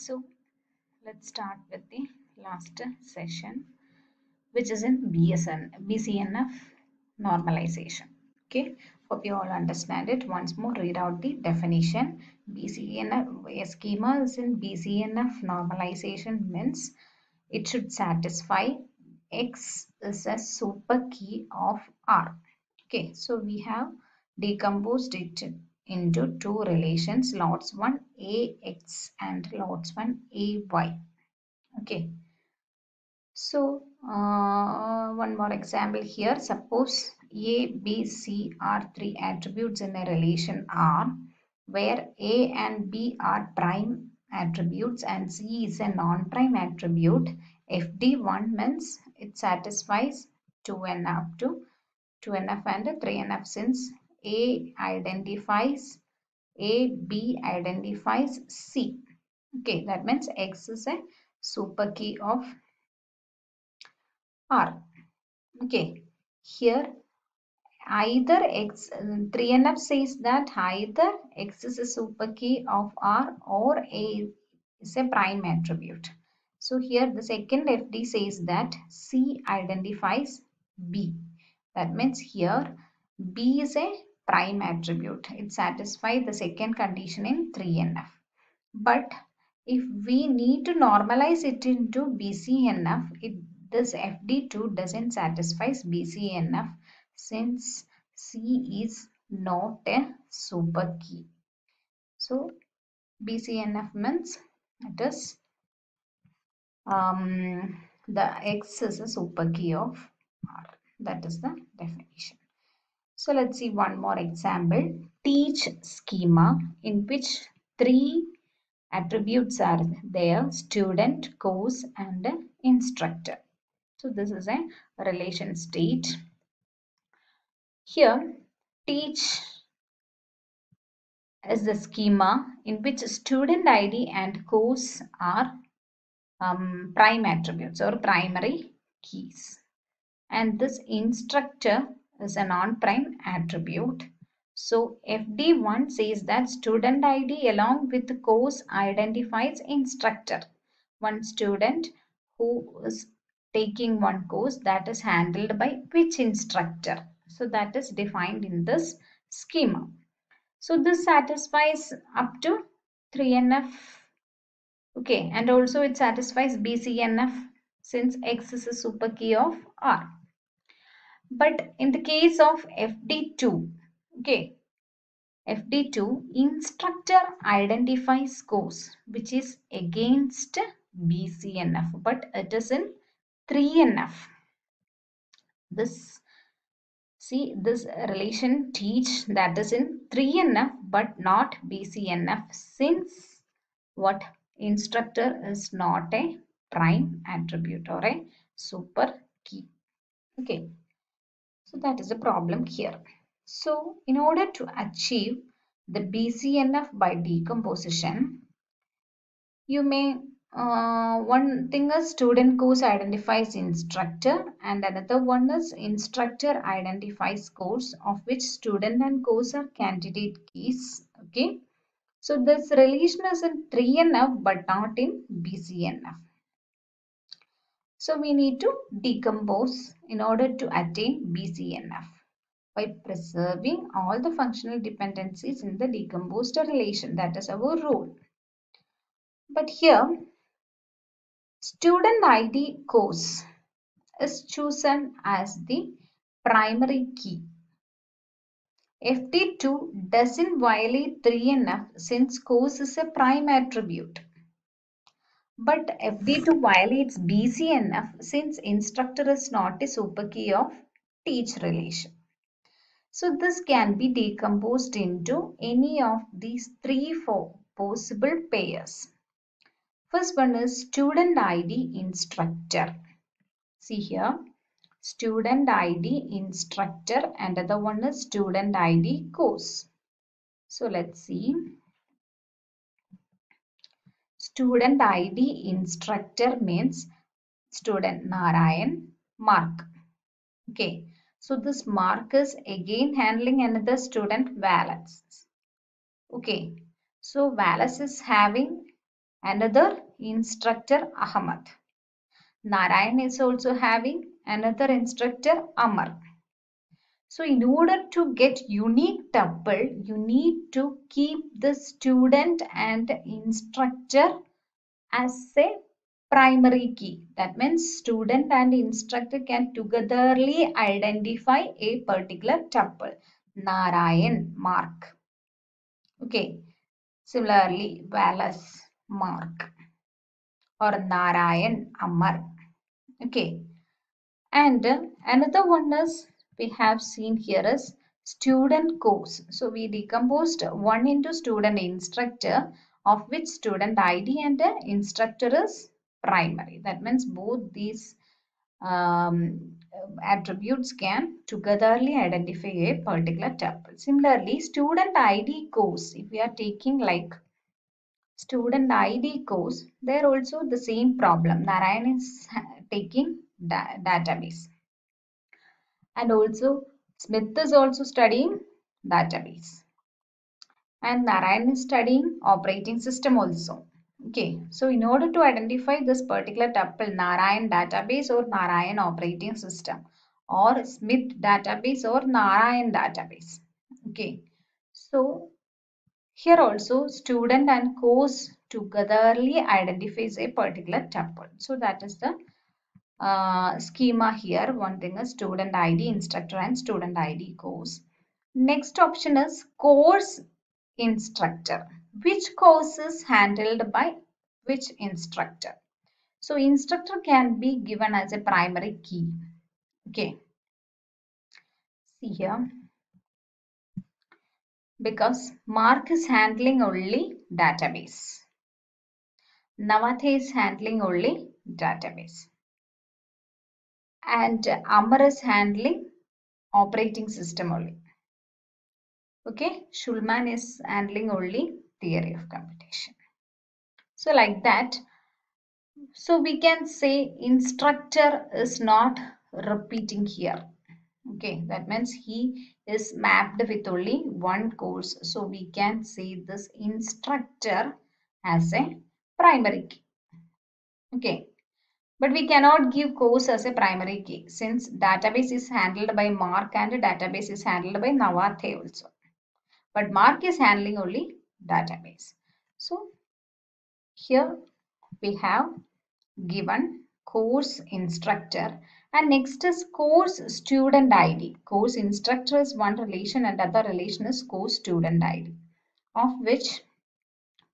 So let's start with the last session, which is in BSN, BCNF normalization. Okay, hope you all understand it. Once more, read out the definition. BCNF schema is in BCNF normalization means it should satisfy X is a super key of R. Okay, so we have decomposed it into two relations lots 1 ax and lots 1 ay okay. So uh, one more example here. Suppose a b c are three attributes in a relation r where a and b are prime attributes and c is a non-prime attribute. Fd1 means it satisfies 2n up to 2nf and 3nf since a identifies A, B identifies C. Okay, that means X is a super key of R. Okay, here either X, 3NF says that either X is a super key of R or A is a prime attribute. So here the second FD says that C identifies B. That means here B is a prime attribute. It satisfies the second condition in 3NF. But if we need to normalize it into BCNF, it, this FD2 doesn't satisfy BCNF since C is not a super key. So BCNF means it is um, the X is a super key of R. That is the definition. So let's see one more example. Teach schema in which three attributes are there. Student, course and instructor. So this is a relation state. Here teach is the schema in which student ID and course are um, prime attributes or primary keys. And this instructor is a non-prime attribute. So FD1 says that student ID along with the course identifies instructor. One student who is taking one course that is handled by which instructor. So that is defined in this schema. So this satisfies up to 3NF. Okay, and also it satisfies BCNF since X is a super key of R. But in the case of FD2, okay, FD2 instructor identifies course which is against BCNF but it is in 3NF. This see this relation teach that is in 3NF but not BCNF since what instructor is not a prime attribute or a super key. Okay. So that is a problem here. So in order to achieve the BCNF by decomposition, you may, uh, one thing is student course identifies instructor and another one is instructor identifies course of which student and course are candidate keys. Okay. So this relation is in 3NF but not in BCNF. So we need to decompose in order to attain BCNF by preserving all the functional dependencies in the decomposed relation. That is our rule. But here, student ID course is chosen as the primary key. FD2 doesn't violate 3NF since course is a prime attribute. But FD2 violates BCNF since instructor is not a super key of teach relation. So this can be decomposed into any of these three four possible pairs. First one is student ID instructor. See here student ID instructor and other one is student ID course. So let's see student ID instructor means student Narayan Mark. Okay. So this Mark is again handling another student Wallace. Okay. So Wallace is having another instructor Ahmad. Narayan is also having another instructor Amar. So in order to get unique tuple, you need to keep the student and instructor as a primary key. That means student and instructor can togetherly identify a particular tuple. Narayan, Mark. Okay. Similarly, Wallace, Mark. Or Narayan, Amar. Okay. And another one is we have seen here is student course. So we decomposed one into student instructor of which student ID and instructor is primary. That means both these um, attributes can togetherly identify a particular tuple. Similarly, student ID course, if we are taking like student ID course, there also the same problem. Narayan is taking da database. And also Smith is also studying database. And Narayan is studying operating system also. Okay, so in order to identify this particular tuple Narayan database or Narayan operating system or Smith database or Narayan database. Okay, so here also student and course togetherly identifies a particular tuple. So that is the uh, schema here. One thing is student ID, instructor and student ID course. Next option is course instructor which course is handled by which instructor. So instructor can be given as a primary key. Okay. See here. Because Mark is handling only database. Navathe is handling only database. And Amar is handling operating system only. Okay. Schulman is handling only theory of computation. So like that, so we can say instructor is not repeating here. Okay, that means he is mapped with only one course. So we can say this instructor as a primary key. Okay, but we cannot give course as a primary key since database is handled by Mark and database is handled by Navathe also. But Mark is handling only database. So here we have given course instructor and next is course student ID. Course instructor is one relation and other relation is course student ID of which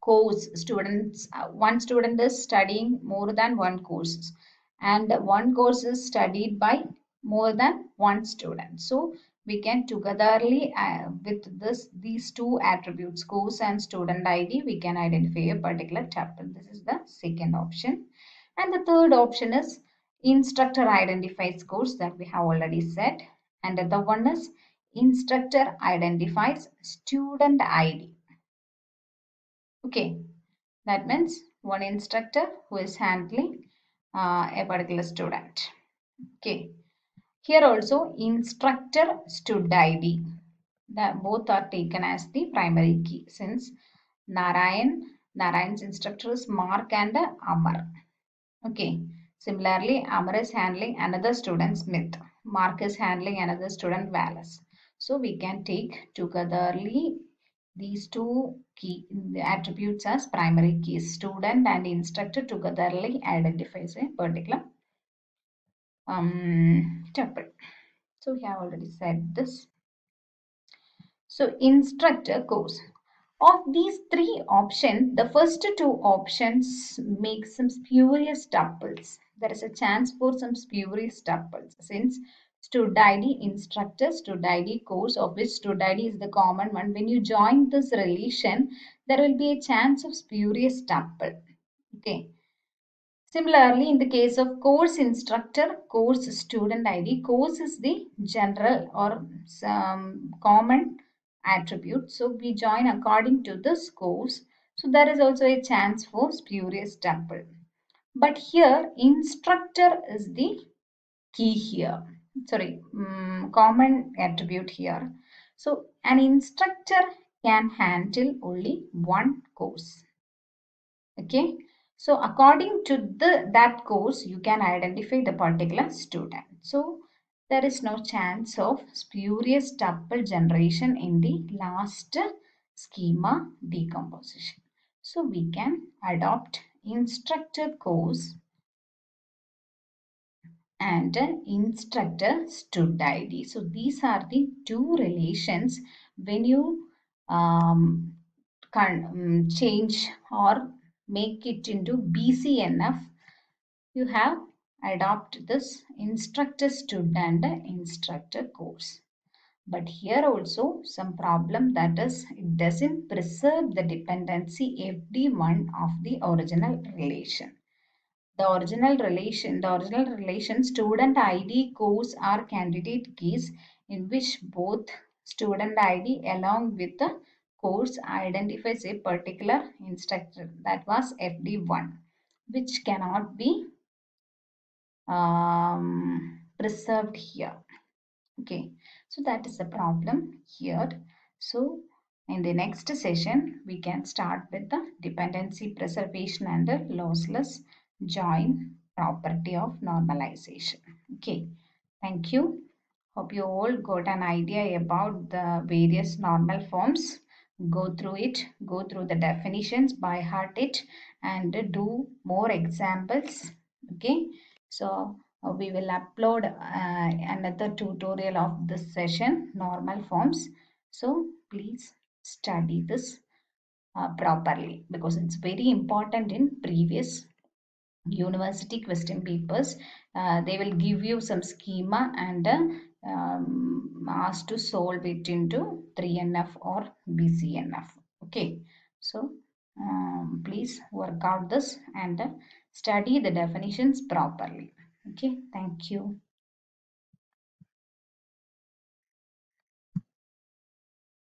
course students uh, one student is studying more than one course and one course is studied by more than one student. So we can togetherly uh, with this these two attributes course and student id we can identify a particular chapter. This is the second option. And the third option is instructor identifies course that we have already said and the one is instructor identifies student id okay. That means one instructor who is handling uh, a particular student. Okay here also instructor stud ID. The, both are taken as the primary key since Narayan, Narayan's instructor is Mark and Amar. Okay. Similarly, Amar is handling another student Smith. Mark is handling another student Wallace. So we can take togetherly these two key attributes as primary keys. Student and instructor togetherly identifies a particular um, tuple. So we have already said this. So instructor course. Of these three options, the first two options make some spurious tuples. There is a chance for some spurious tuples since stud ID instructor, stud ID course of which stud ID is the common one. When you join this relation, there will be a chance of spurious tuple. Okay. Similarly, in the case of course instructor, course student ID, course is the general or some common attribute. So we join according to this course. So there is also a chance for spurious tuple. But here instructor is the key here. Sorry, um, common attribute here. So an instructor can handle only one course. Okay. So according to the that course, you can identify the particular student. So there is no chance of spurious tuple generation in the last schema decomposition. So we can adopt instructor course and instructor student ID. So these are the two relations when you um, can, um, change or make it into BCNF, you have adopt this instructor student and instructor course. But here also some problem that is it doesn't preserve the dependency FD1 of the original relation. The original relation, the original relation student ID course are candidate keys in which both student ID along with the course identifies a particular instructor that was FD1 which cannot be um, preserved here. Okay, so that is the problem here. So in the next session, we can start with the dependency preservation and the lossless join property of normalization. Okay, thank you. Hope you all got an idea about the various normal forms. Go through it, go through the definitions, by heart it, and do more examples. Okay, so uh, we will upload uh, another tutorial of this session, normal forms. So please study this uh, properly because it's very important in previous university question papers. Uh, they will give you some schema and um, ask to solve it into 3NF or BCNF. Okay, so um, please work out this and study the definitions properly. Okay, thank you.